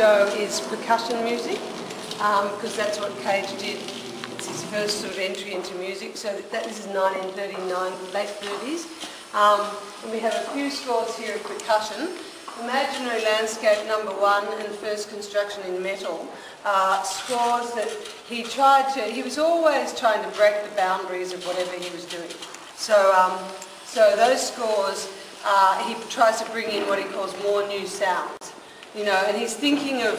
show is percussion music, because that's what Cage did. It's his first sort of entry into music. So that, that this is 1939, late 30s. Um, and we have a few scores here of percussion. Imaginary Landscape number one and first construction in metal uh, scores that he tried to, he was always trying to break the boundaries of whatever he was doing. So, um, so those scores, uh, he tries to bring in what he calls more new sounds. You know, and he's thinking of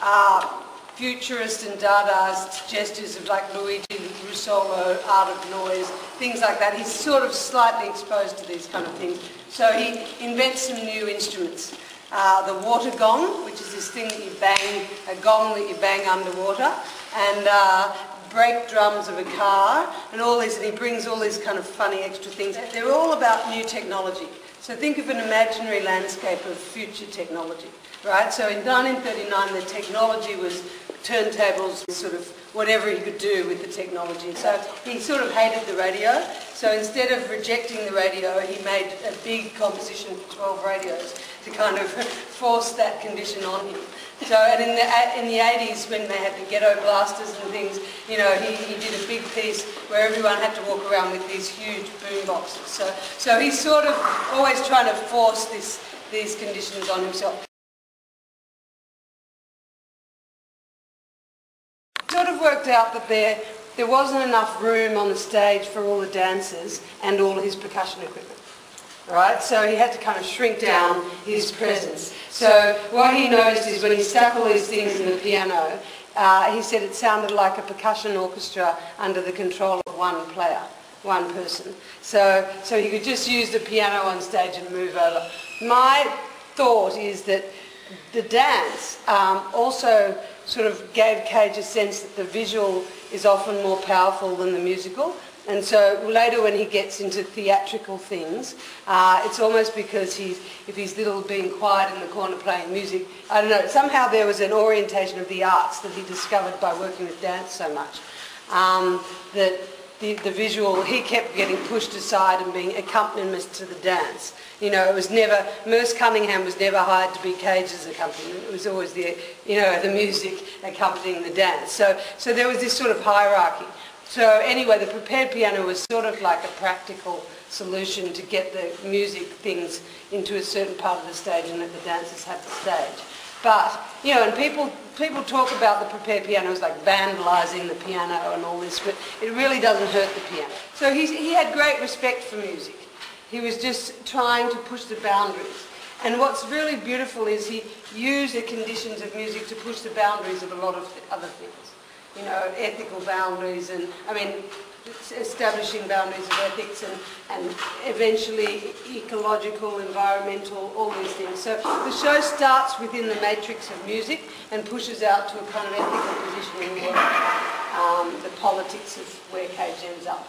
uh, futurist and Dadaist gestures of like Luigi Russolo, art of noise, things like that. He's sort of slightly exposed to these kind of things. So he invents some new instruments. Uh, the water gong, which is this thing that you bang, a gong that you bang underwater, and uh, brake drums of a car, and all these, and he brings all these kind of funny extra things. They're all about new technology. So think of an imaginary landscape of future technology, right? So in 1939, the technology was turntables, sort of whatever he could do with the technology. So he sort of hated the radio. So instead of rejecting the radio, he made a big composition for 12 radios to kind of force that condition on him. So, and in the, in the 80s when they had the ghetto blasters and things, you know, he, he did a big piece where everyone had to walk around with these huge boom boxes. So, so he's sort of always trying to force this, these conditions on himself. Worked out that there, there wasn't enough room on the stage for all the dancers and all his percussion equipment. Right, so he had to kind of shrink down his presence. So what he noticed is when he stuck all these things in the piano, uh, he said it sounded like a percussion orchestra under the control of one player, one person. So, so he could just use the piano on stage and move over. My thought is that the dance um, also sort of gave Cage a sense that the visual is often more powerful than the musical. And so later when he gets into theatrical things, uh, it's almost because he's, if he's little being quiet in the corner playing music, I don't know, somehow there was an orientation of the arts that he discovered by working with dance so much. Um, that the, the visual, he kept getting pushed aside and being accompaniment to the dance. You know, it was never, Merce Cunningham was never hired to be Cage's accompaniment. It was always the, you know, the music accompanying the dance. So, so there was this sort of hierarchy. So anyway, the prepared piano was sort of like a practical solution to get the music things into a certain part of the stage and let the dancers have the stage. But, you know, and people, people talk about the prepared piano as like vandalising the piano and all this, but it really doesn't hurt the piano. So he's, he had great respect for music. He was just trying to push the boundaries. And what's really beautiful is he used the conditions of music to push the boundaries of a lot of other things. You know, ethical boundaries and, I mean, establishing boundaries of ethics and, and eventually ecological, environmental, all these things. So the show starts within the matrix of music and pushes out to a kind of ethical position in um, the politics of where Cage ends up.